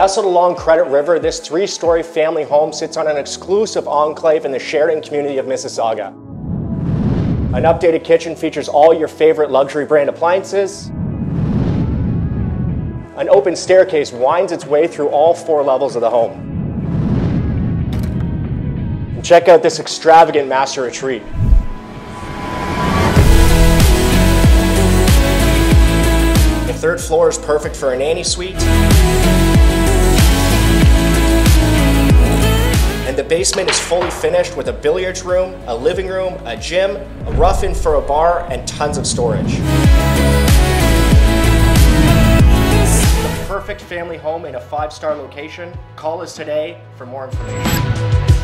Nestled along Credit River, this three-story family home sits on an exclusive enclave in the Sheridan community of Mississauga. An updated kitchen features all your favorite luxury brand appliances. An open staircase winds its way through all four levels of the home. And check out this extravagant master retreat. The third floor is perfect for a nanny suite. Basement is fully finished with a billiards room, a living room, a gym, a rough-in for a bar, and tons of storage. The perfect family home in a five-star location. Call us today for more information.